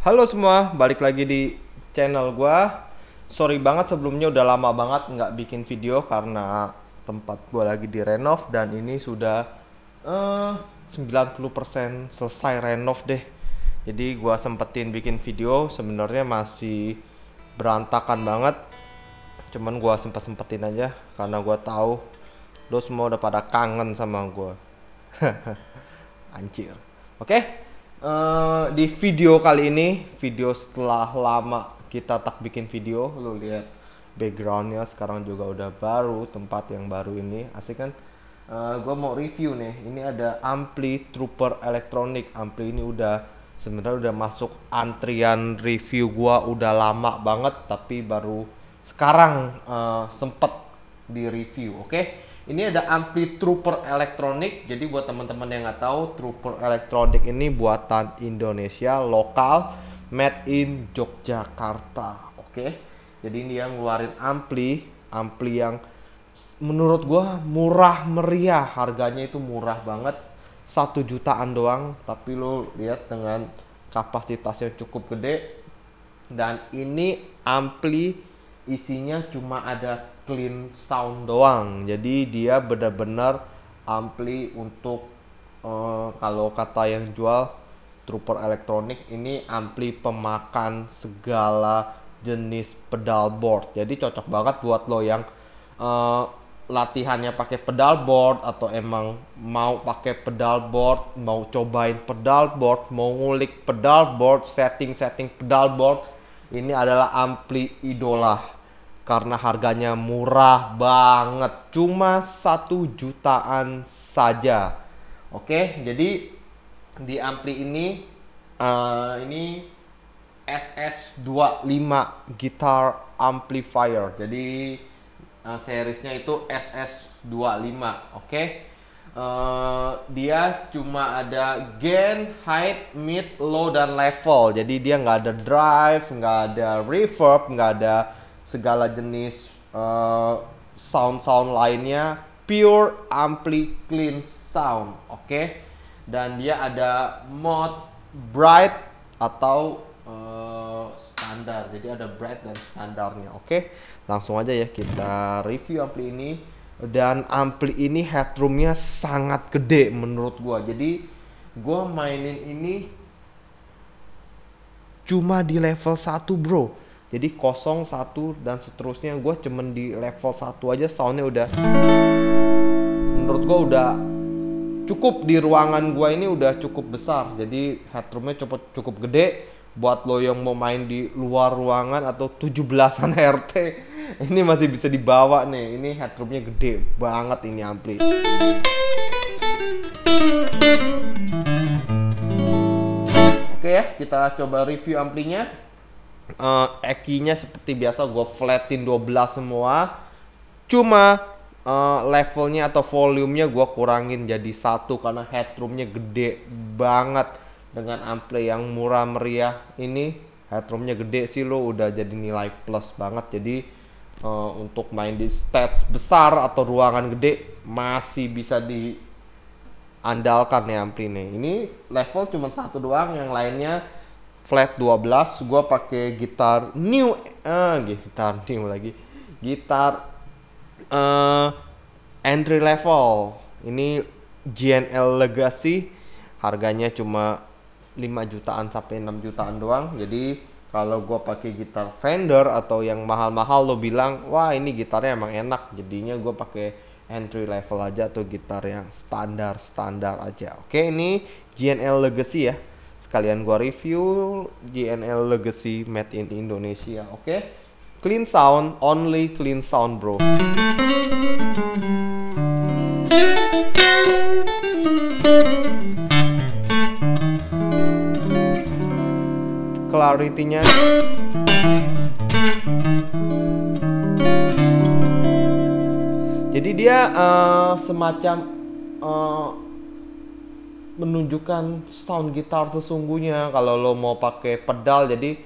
Halo semua, balik lagi di channel gua. Sorry banget sebelumnya udah lama banget nggak bikin video karena tempat gua lagi direnov dan ini sudah eh 90% selesai renov deh. Jadi gua sempetin bikin video, sebenarnya masih berantakan banget. Cuman gua sempet-sempetin aja karena gua tahu lo semua udah pada kangen sama gua. Anjir. Oke. Eh, di video kali ini, video setelah lama kita tak bikin video, lu lihat backgroundnya sekarang juga udah baru, tempat yang baru ini, asik kan? Eh, gua mau review nih, ini ada ampli Trooper Electronic, ampli ini udah sebenarnya udah masuk antrian review gua udah lama banget, tapi baru sekarang eh, sempet di review, oke? Ini ada ampli Trooper Electronic. Jadi buat teman-teman yang nggak tahu, Trooper Electronic ini buatan Indonesia, lokal, made in Yogyakarta. Oke. Jadi ini yang ngeluarin ampli, ampli yang menurut gua murah meriah, harganya itu murah banget. Satu jutaan doang, tapi lo lihat dengan kapasitas yang cukup gede dan ini ampli isinya cuma ada clean sound doang. Jadi dia benar-benar ampli untuk eh, kalau kata yang jual trooper elektronik ini ampli pemakan segala jenis pedal board. Jadi cocok banget buat lo yang eh, latihannya pakai pedal board atau emang mau pakai pedal board mau cobain pedal board mau ngulik pedal board setting-setting pedal board ini adalah ampli idola karena harganya murah banget. Cuma satu jutaan saja. Oke jadi di ampli ini eh, ini SS25 guitar amplifier. Jadi eh, seriesnya itu SS25 oke Eh, dia cuma ada gain, height, mid, low dan level. Jadi dia nggak ada drive, nggak ada reverb, nggak ada segala jenis eh, sound-sound lainnya. Pure ampli clean sound, oke? Dan dia ada mode bright atau eh, standar. Jadi ada bright dan standarnya, oke? Langsung aja ya kita review ampli ini dan ampli ini headroomnya sangat gede menurut gua. Jadi gua mainin ini cuma di level 1 bro. Jadi kosong satu dan seterusnya. Gua cuman di level 1 aja soundnya udah menurut gua udah cukup di ruangan gua ini udah cukup besar. Jadi headroomnya cukup cukup gede. Buat lo yang mau main di luar ruangan atau 17-an RT ini masih bisa dibawa nih. Ini headroomnya gede banget ini ampli. Oke ya kita coba review amplinya. Ekinya seperti biasa gue flatin 12 semua. Cuma eh, levelnya atau volumenya gue kurangin jadi satu karena headroomnya gede banget dengan ampli yang murah meriah ini. Headroomnya gede sih lo udah jadi nilai plus banget. Jadi eh, untuk main di stage besar atau ruangan gede masih bisa diandalkan ya ampli nih. Ini level cuma satu doang yang lainnya flat 12 gua pakai gitar new eh gitar new lagi. Gitar eh entry level. Ini GNL Legacy harganya cuma 5 jutaan sampai 6 jutaan doang. Jadi kalau gua pakai gitar Fender atau yang mahal-mahal lo bilang wah ini gitarnya emang enak. Jadinya gua pakai entry level aja atau gitar yang standar standar aja. Oke ini GNL Legacy ya. Sekalian gua review GNL Legacy made in Indonesia. Oke clean sound only clean sound bro clarity-nya jadi dia eh, semacam eh, menunjukkan sound gitar sesungguhnya. Kalau lo mau pakai pedal jadi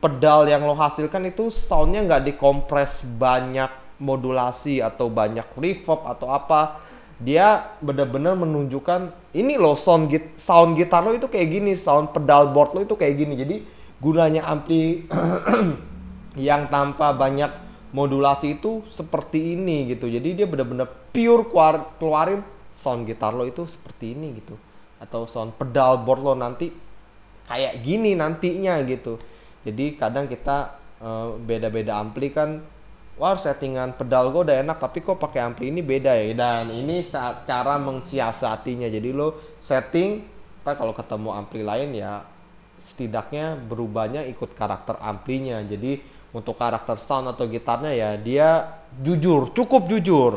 pedal yang lo hasilkan itu soundnya nggak dikompres banyak modulasi atau banyak reverb atau apa. Dia benar-benar menunjukkan ini loh sound git sound gitar lo itu kayak gini sound pedal board lo itu kayak gini. Jadi gunanya ampli yang tanpa banyak modulasi itu seperti ini gitu. Jadi dia benar-benar pure keluar, keluarin sound gitar lo itu seperti ini gitu. Atau sound pedal board lo nanti kayak gini nantinya gitu. Jadi kadang kita uh, beda-beda ampli kan wah settingan pedal gue udah enak tapi kok pakai ampli ini beda ya? Dan ini saat cara mensiasatinya jadi lo setting kita kalau ketemu ampli lain ya setidaknya berubahnya ikut karakter amplinya. Jadi untuk karakter sound atau gitarnya ya dia jujur cukup jujur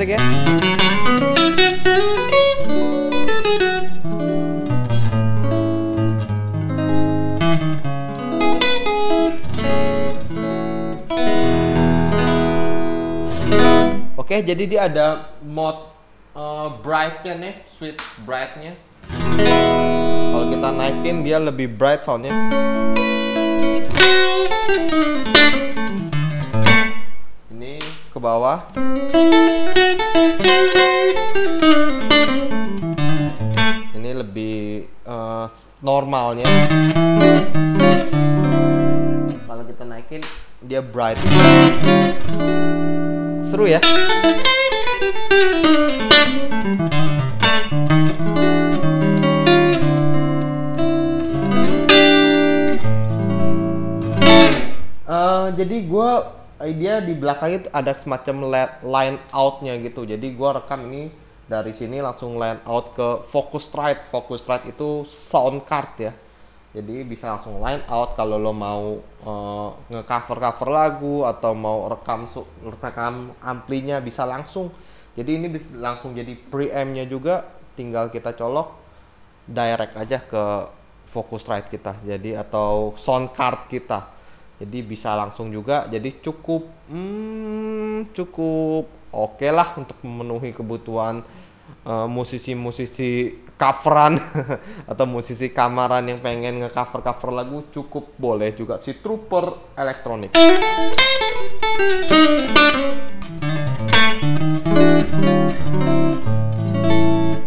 Asik ya? Oke, jadi dia ada mode uh, brightnya nih, sweet brightnya. Kalau kita naikin dia lebih bright soundnya. Ini ke bawah. Ini lebih uh, normalnya. Kalau kita naikin dia bright. Seru ya? Dia di belakang itu ada semacam line outnya gitu. Jadi gue rekam ini dari sini langsung line out ke Focusrite. Focusrite itu sound card ya. Jadi bisa langsung line out kalau lo mau uh, ngecover cover lagu atau mau rekam rekam amplinya bisa langsung. Jadi ini bisa langsung jadi preampnya juga. Tinggal kita colok direct aja ke Focusrite kita. Jadi atau sound card kita jadi bisa langsung juga jadi cukup. Hmm, cukup oke okay lah untuk memenuhi kebutuhan uh, musisi-musisi coveran atau musisi kamaran yang pengen nge-cover cover lagu cukup boleh juga si Trooper elektronik.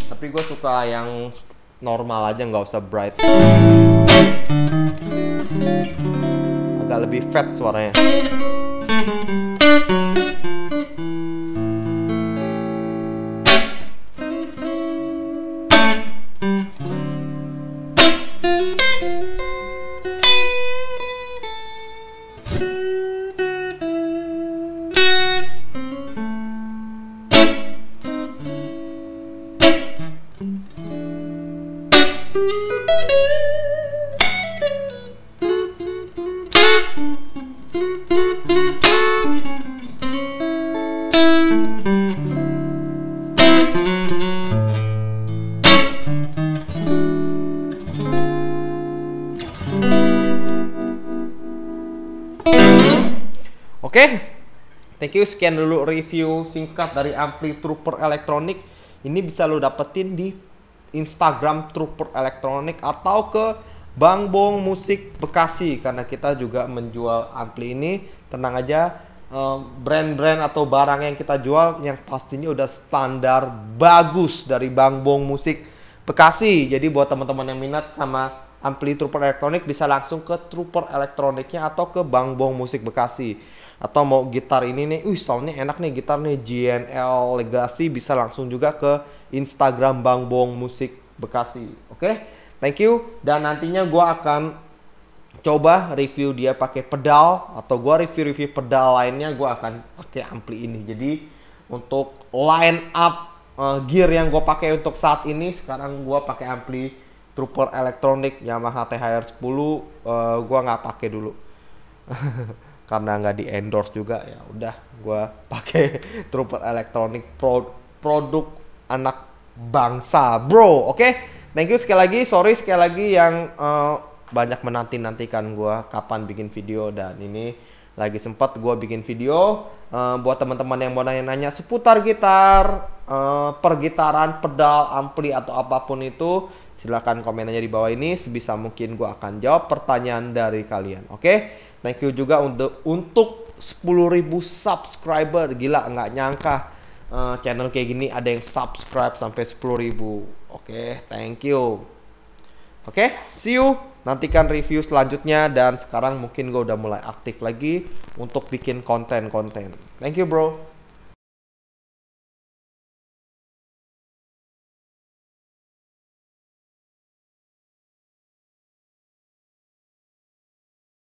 Tapi gue suka yang normal aja nggak usah bright agak lebih fat suaranya. Oke, okay. thank you. Sekian dulu review singkat dari Ampli Trooper Elektronik. Ini bisa lo dapetin di Instagram Trooper Elektronik atau ke Bang Bong Musik Bekasi karena kita juga menjual ampli ini. Tenang aja, eh, brand-brand atau barang yang kita jual yang pastinya udah standar bagus dari Bang Bong Musik Bekasi. Jadi buat teman-teman yang minat sama ampli Trooper Elektronik bisa langsung ke Trooper Elektroniknya atau ke Bang Bong Musik Bekasi atau mau gitar ini nih, uh soundnya enak nih gitar nih GNL Legacy bisa langsung juga ke Instagram Bang Bong Musik Bekasi. Oke, okay? thank you. Dan nantinya gue akan coba review dia pakai pedal atau gue review-review pedal lainnya gue akan pakai ampli ini. Jadi untuk line up uh, gear yang gue pakai untuk saat ini sekarang gue pakai ampli Trooper Electronic Yamaha THR 10 uh, gue nggak pakai dulu. karena nggak di endorse juga ya udah gue pakai Trooper Electronic pro, produk anak bangsa bro oke okay? thank you sekali lagi sorry sekali lagi yang uh, banyak menanti nantikan gue kapan bikin video dan ini lagi sempat gue bikin video uh, buat teman-teman yang mau nanya-nanya seputar gitar, uh, pergitaran, pedal, ampli atau apa pun itu, silahkan komen aja di bawah ini. Sebisa mungkin gue akan jawab pertanyaan dari kalian. Oke, okay? Thank you juga untuk untuk 10.000 subscriber. Gila, nggak nyangka uh, channel kayak gini ada yang subscribe sampai 10.000. Oke, okay, thank you. Oke, okay, see you. Nantikan review selanjutnya dan sekarang mungkin gue udah mulai aktif lagi untuk bikin konten-konten. Thank you bro.